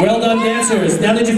Well done, dancers. Now that you